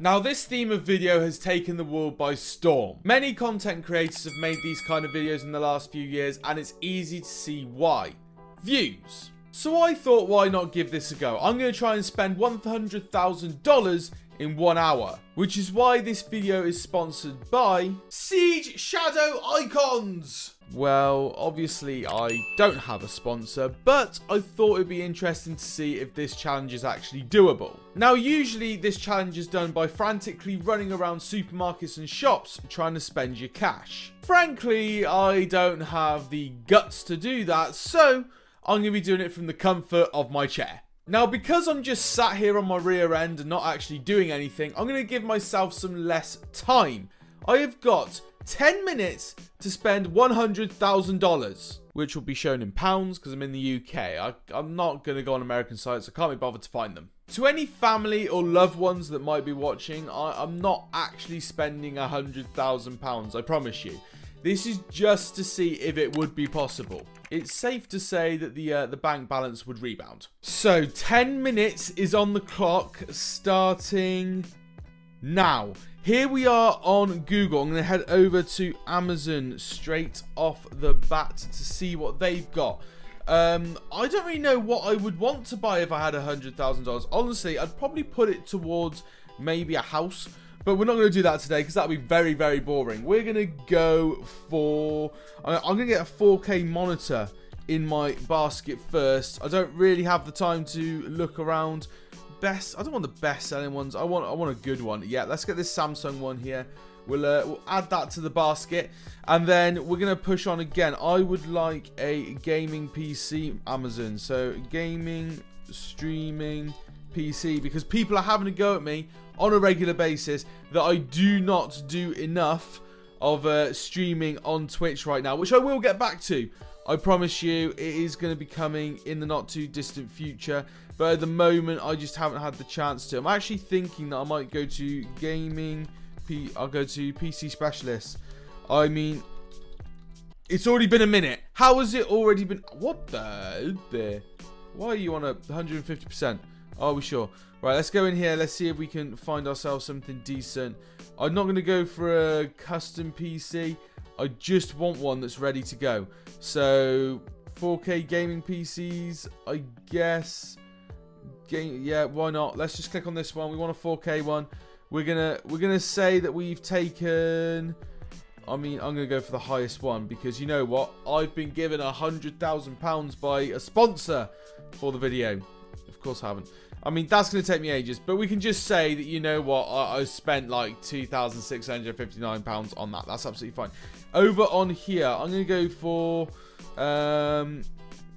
Now this theme of video has taken the world by storm. Many content creators have made these kind of videos in the last few years and it's easy to see why. Views. So I thought why not give this a go. I'm going to try and spend $100,000 in one hour. Which is why this video is sponsored by Siege Shadow Icons. Well, obviously I don't have a sponsor, but I thought it'd be interesting to see if this challenge is actually doable. Now, usually this challenge is done by frantically running around supermarkets and shops trying to spend your cash. Frankly, I don't have the guts to do that, so I'm going to be doing it from the comfort of my chair. Now, because I'm just sat here on my rear end and not actually doing anything, I'm going to give myself some less time. I have got 10 minutes to spend $100,000, which will be shown in pounds because I'm in the UK. I, am not going to go on American sites. I can't be bothered to find them. To any family or loved ones that might be watching, I, I'm not actually spending £100,000, I promise you. This is just to see if it would be possible. It's safe to say that the uh, the bank balance would rebound. So 10 minutes is on the clock starting now. Here we are on Google. I'm going to head over to Amazon straight off the bat to see what they've got. Um, I don't really know what I would want to buy if I had a $100,000. Honestly, I'd probably put it towards maybe a house. But we're not going to do that today because that would be very, very boring. We're going to go for... I'm going to get a 4K monitor in my basket first. I don't really have the time to look around best. I don't want the best selling ones. I want I want a good one. Yeah, let's get this Samsung one here. We'll, uh, we'll add that to the basket. And then we're going to push on again. I would like a gaming PC Amazon. So gaming, streaming, PC. Because people are having a go at me on a regular basis that I do not do enough of uh, streaming on Twitch right now. Which I will get back to. I promise you it is going to be coming in the not too distant future. But at the moment, I just haven't had the chance to. I'm actually thinking that I might go to gaming. P I'll go to PC specialist. I mean, it's already been a minute. How has it already been? What the? Why are you on a 150%? Are we sure? Right, let's go in here. Let's see if we can find ourselves something decent. I'm not going to go for a custom PC. I just want one that's ready to go. So 4K gaming PCs, I guess. Game, yeah, why not? Let's just click on this one. We want a 4K one. We're gonna we're gonna say that we've taken. I mean, I'm gonna go for the highest one because you know what? I've been given a hundred thousand pounds by a sponsor for the video. Of course, I haven't. I mean, that's going to take me ages, but we can just say that, you know what, I, I spent like £2,659 on that. That's absolutely fine. Over on here, I'm going to go for, um,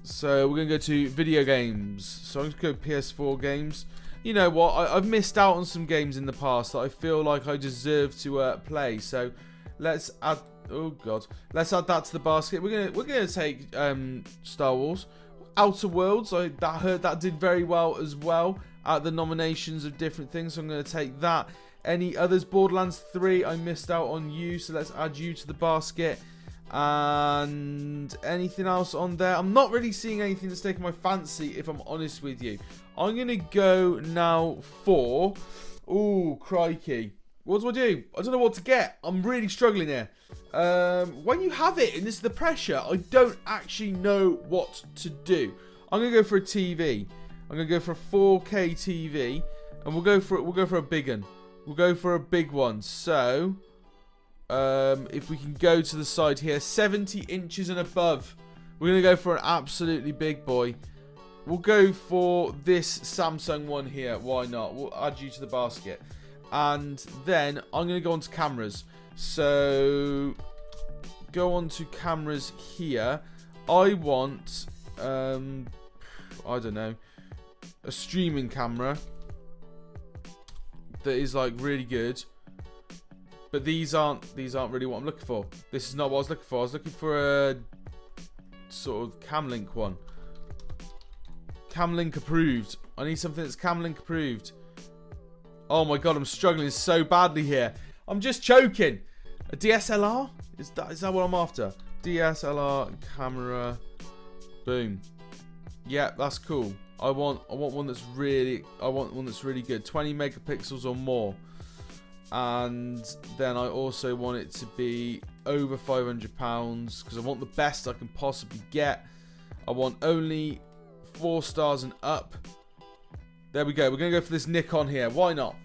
so we're going to go to video games. So I'm going to go PS4 games. You know what, I, have missed out on some games in the past that I feel like I deserve to uh, play. So let's add, oh God, let's add that to the basket. We're going to, we're going to take um, Star Wars. Outer Worlds, I that heard that did very well as well at the nominations of different things. So I'm going to take that. Any others? Borderlands 3, I missed out on you, so let's add you to the basket. And anything else on there? I'm not really seeing anything that's taking my fancy, if I'm honest with you. I'm going to go now for... Oh, crikey. What do I do? I don't know what to get. I'm really struggling here. Um, when you have it and this is the pressure, I don't actually know what to do. I'm gonna go for a TV. I'm gonna go for a 4K TV, and we'll go for we'll go for a big one. We'll go for a big one. So, um, if we can go to the side here, 70 inches and above. We're gonna go for an absolutely big boy. We'll go for this Samsung one here. Why not? We'll add you to the basket and then I'm going to go on to cameras. So go on to cameras here. I want, um, I don't know, a streaming camera that is like really good. But these aren't these aren't really what I'm looking for. This is not what I was looking for. I was looking for a sort of Camlink one. Camlink approved. I need something that's Camlink approved. Oh my god, I'm struggling so badly here. I'm just choking. A DSLR? Is that is that what I'm after? DSLR camera. Boom. Yeah, that's cool. I want I want one that's really I want one that's really good. 20 megapixels or more. and then I also want it to be over 500 pounds because I want the best I can possibly get. I want only four stars and up. There we go. We're going to go for this Nikon here. Why not?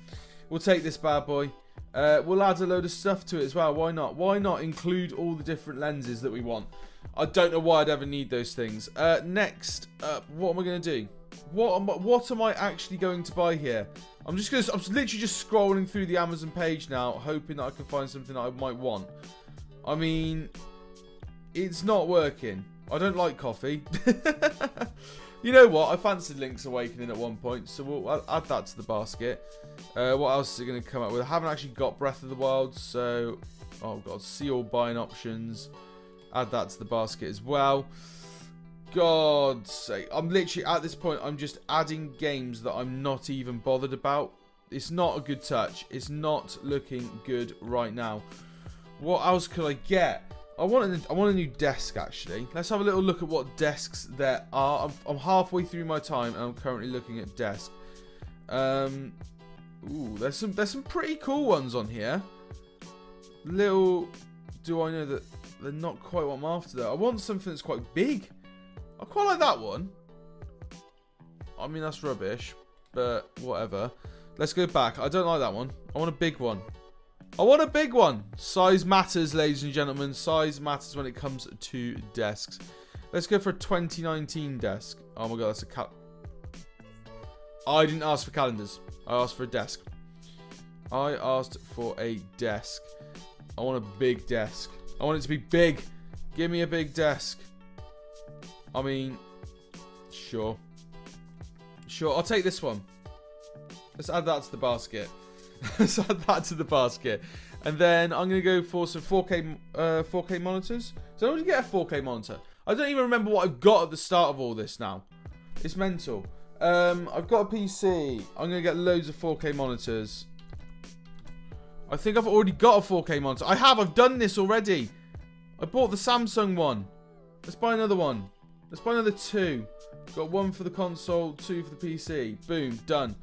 We'll take this bad boy. Uh, we'll add a load of stuff to it as well. Why not? Why not include all the different lenses that we want? I don't know why I'd ever need those things. Uh, next up, what am I going to do? What am, what am I actually going to buy here? I'm just going to, I'm literally just scrolling through the Amazon page now, hoping that I can find something that I might want. I mean, it's not working. I don't like coffee. you know what? I fancied Link's Awakening at one point, so we'll add that to the basket. Uh, what else is it going to come up with? I haven't actually got Breath of the Wild, so... Oh, God. See all buying options. Add that to the basket as well. God's sake. I'm literally, at this point, I'm just adding games that I'm not even bothered about. It's not a good touch. It's not looking good right now. What else could I get? I want, a, I want a new desk, actually. Let's have a little look at what desks there are. I'm, I'm halfway through my time, and I'm currently looking at desk. Um, ooh, there's some, there's some pretty cool ones on here. Little do I know that they're not quite what I'm after, though. I want something that's quite big. I quite like that one. I mean, that's rubbish, but whatever. Let's go back. I don't like that one. I want a big one. I want a big one. Size matters, ladies and gentlemen. Size matters when it comes to desks. Let's go for a 2019 desk. Oh my god, that's a cal... I didn't ask for calendars. I asked for a desk. I asked for a desk. I want a big desk. I want it to be big. Give me a big desk. I mean, sure. Sure, I'll take this one. Let's add that to the basket. Let's add that to the basket. And then I'm going to go for some 4K uh, 4K monitors. So going to get a 4K monitor. I don't even remember what I've got at the start of all this now. It's mental. Um, I've got a PC. I'm going to get loads of 4K monitors. I think I've already got a 4K monitor. I have. I've done this already. I bought the Samsung one. Let's buy another one. Let's buy another two. Got one for the console, two for the PC. Boom, done.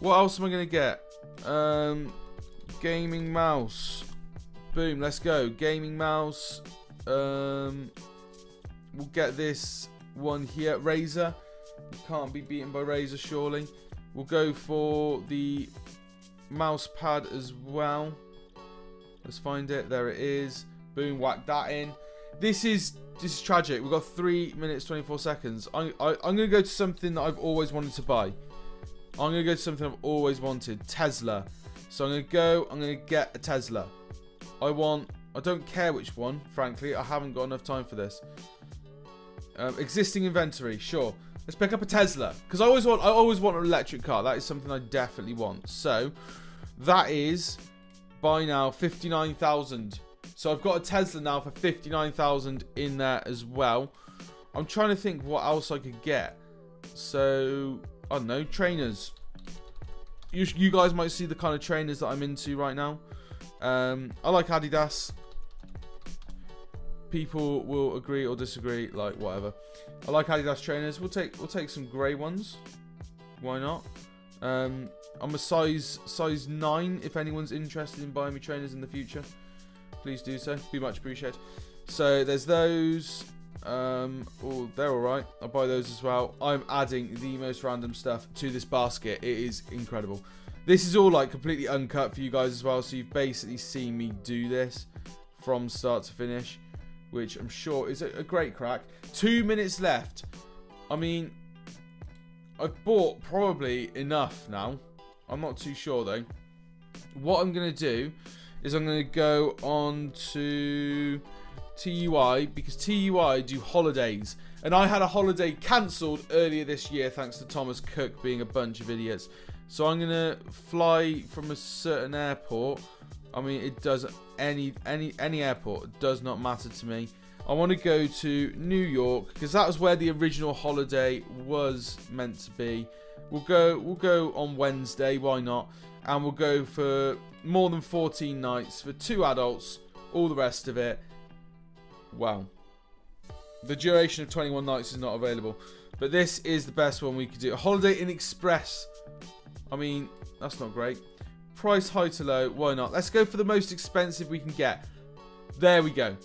What else am I going to get? Um, gaming mouse. Boom, let's go. Gaming mouse. Um, we'll get this one here. Razer. can't be beaten by Razer, surely. We'll go for the mouse pad as well. Let's find it. There it is. Boom, whack that in. This is this is tragic. We've got 3 minutes 24 seconds. I, I, I'm going to go to something that I've always wanted to buy. I'm going to go to something I've always wanted. Tesla. So I'm going to go, I'm going to get a Tesla. I want, I don't care which one, frankly. I haven't got enough time for this. Um, existing inventory, sure. Let's pick up a Tesla. Because I always want I always want an electric car. That is something I definitely want. So, that is, by now, 59,000 so I've got a Tesla now for 59,000 in there as well. I'm trying to think what else I could get. So, I don't know, trainers. You, you guys might see the kind of trainers that I'm into right now. Um, I like Adidas. People will agree or disagree, like whatever. I like Adidas trainers. We'll take we'll take some grey ones. Why not? Um, I'm a size size nine. If anyone's interested in buying me trainers in the future please do so. Be much appreciated. So there's those. Um, oh, they're alright. I'll buy those as well. I'm adding the most random stuff to this basket. It is incredible. This is all like completely uncut for you guys as well. So you've basically seen me do this from start to finish, which I'm sure is a, a great crack. Two minutes left. I mean, I've bought probably enough now. I'm not too sure though. What I'm going to do is I'm going to go on to TUI because TUI do holidays. And I had a holiday cancelled earlier this year thanks to Thomas Cook being a bunch of idiots. So I'm to fly from a certain airport. I mean, it does any any any airport. does not matter to me. I want to go to New York because that was where the original holiday was meant to be. We'll go we'll go on Wednesday, why not? And we'll go for more than 14 nights for two adults, all the rest of it. Well, the duration of 21 nights is not available. But this is the best one we could do. Holiday Inn Express. I mean, that's not great. price high to low. Why not? Let's go for the most expensive we can get. There we go.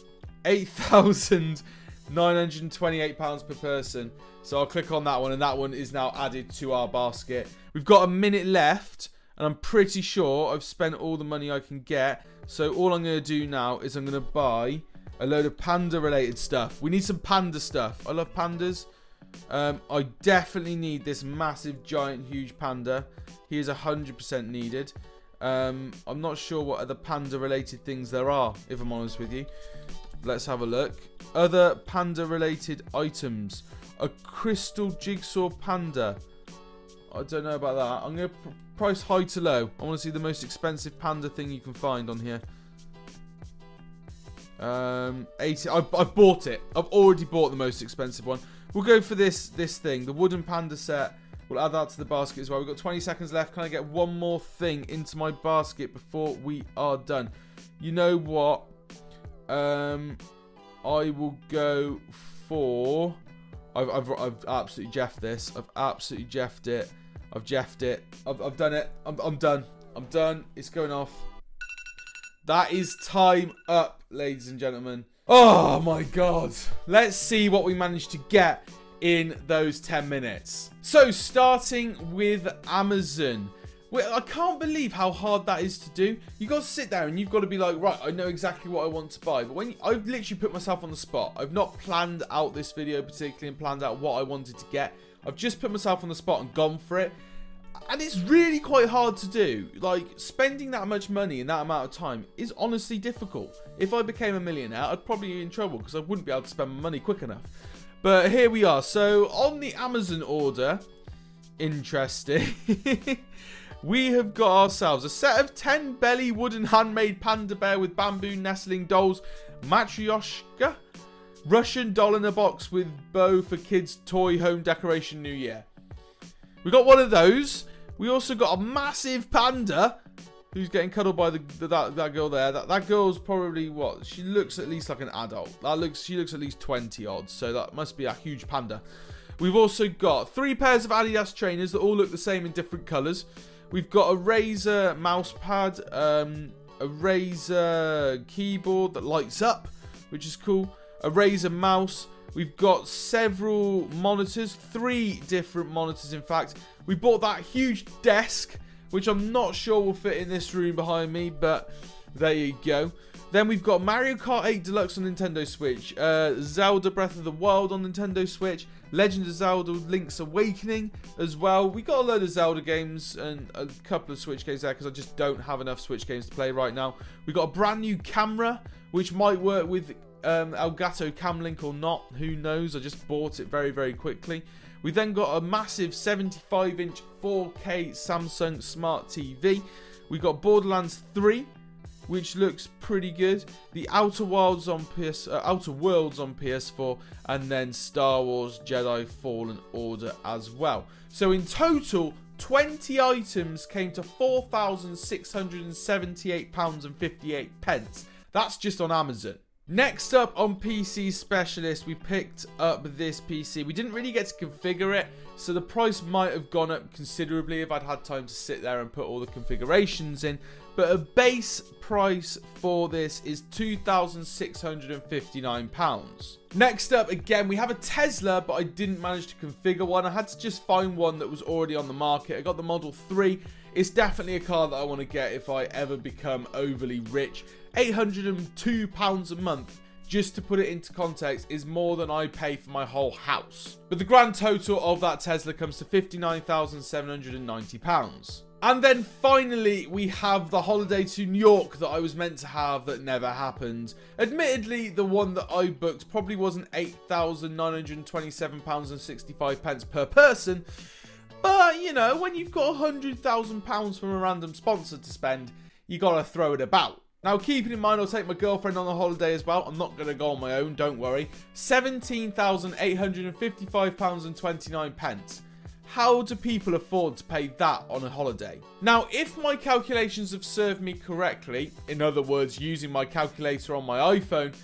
£8,928 per person. So I'll click on that one, and that one is now added to our basket. We've got a minute left, and I'm pretty sure I've spent all the money I can get. So all I'm going to do now is I'm going to buy a load of panda-related stuff. We need some panda stuff. I love pandas. Um, I definitely need this massive, giant, huge panda. He is 100% needed. Um, I'm not sure what other panda-related things there are, if I'm honest with you. Let's have a look. Other panda-related items. A crystal jigsaw panda. I don't know about that. I'm going to price high to low. I want to see the most expensive panda thing you can find on here. Um, 80. I, I bought it. I've already bought the most expensive one. We'll go for this this thing, the wooden panda set. We'll add that to the basket as well. We've got 20 seconds left. Can I get one more thing into my basket before we are done? You know what? Um, I will go for... I've, I've, I've absolutely jeffed this. I've absolutely jeffed it. I've jeffed it. I've, I've done it. I'm, I'm done. I'm done. It's going off. That is time up, ladies and gentlemen. Oh my god. Let's see what we managed to get in those 10 minutes. So, starting with Amazon. Well, I can't believe how hard that is to do. You've got to sit there and you've got to be like, right, I know exactly what I want to buy. But when you, I've literally put myself on the spot. I've not planned out this video particularly and planned out what I wanted to get. I've just put myself on the spot and gone for it and it's really quite hard to do. Like, spending that much money in that amount of time is honestly difficult. If I became a millionaire, I'd probably be in trouble because I wouldn't be able to spend my money quick enough. But here we are. So, on the Amazon order, interesting, we have got ourselves a set of 10 belly wooden handmade panda bear with bamboo nestling dolls, matryoshka, Russian doll in a box with bow for kids' toy home decoration new year. We got one of those. We also got a massive panda who's getting cuddled by the, the that, that girl there. That, that girl's probably what? She looks at least like an adult. That looks she looks at least 20 odds. So that must be a huge panda. We've also got three pairs of Adidas trainers that all look the same in different colours. We've got a Razer mouse pad, um, a Razer keyboard that lights up, which is cool. A Razer mouse, We've got several monitors, three different monitors in fact. We bought that huge desk, which I'm not sure will fit in this room behind me, but there you go. Then we've got Mario Kart 8 Deluxe on Nintendo Switch, uh, Zelda Breath of the Wild on Nintendo Switch, Legend of Zelda Link's Awakening as well. We got a load of Zelda games and a couple of Switch games there because I just don't have enough Switch games to play right now. We got a brand new camera, which might work with um, Elgato Camlink or not, who knows? I just bought it very, very quickly. We then got a massive 75 inch 4K Samsung Smart TV. We got Borderlands 3, which looks pretty good. The Outer Worlds on PS, uh, Outer Worlds on PS4, and then Star Wars Jedi Fallen Order as well. So in total, 20 items came to 4,678 pounds and 58 pence. That's just on Amazon. Next up on PC Specialist, we picked up this PC. We didn't really get to configure it, so the price might have gone up considerably if I'd had time to sit there and put all the configurations in. But a base price for this is £2,659. Next up, again, we have a Tesla, but I didn't manage to configure one. I had to just find one that was already on the market. I got the Model 3. It's definitely a car that I want to get if I ever become overly rich. £802 a month just to put it into context, is more than I pay for my whole house. But the grand total of that Tesla comes to £59,790. And then finally, we have the holiday to New York that I was meant to have that never happened. Admittedly, the one that I booked probably wasn't 8,927 pounds and 65 pence per person. But, you know, when you've got £100,000 from a random sponsor to spend, you gotta throw it about. Now, keeping in mind, I'll take my girlfriend on the holiday as well. I'm not going to go on my own, don't worry. £17,855.29. How do people afford to pay that on a holiday? Now, if my calculations have served me correctly, in other words, using my calculator on my iPhone,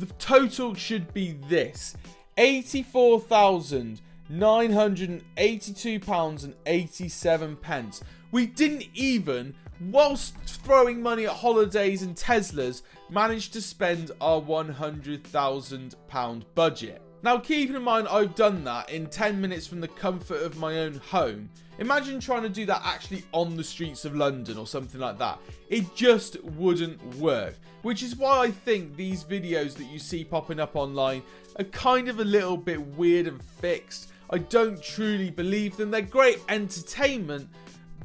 the total should be this. £84,982.87. We didn't even whilst throwing money at holidays and Teslas, managed to spend our £100,000 budget. Now, keeping in mind I've done that in 10 minutes from the comfort of my own home, imagine trying to do that actually on the streets of London or something like that. It just wouldn't work. Which is why I think these videos that you see popping up online are kind of a little bit weird and fixed. I don't truly believe them. They're great entertainment,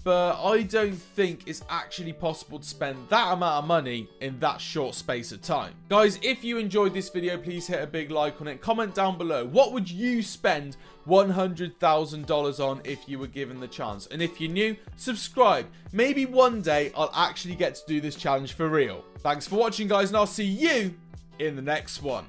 but I don't think it's actually possible to spend that amount of money in that short space of time. Guys, if you enjoyed this video, please hit a big like on it. Comment down below. What would you spend $100,000 on if you were given the chance? And if you're new, subscribe. Maybe one day I'll actually get to do this challenge for real. Thanks for watching, guys, and I'll see you in the next one.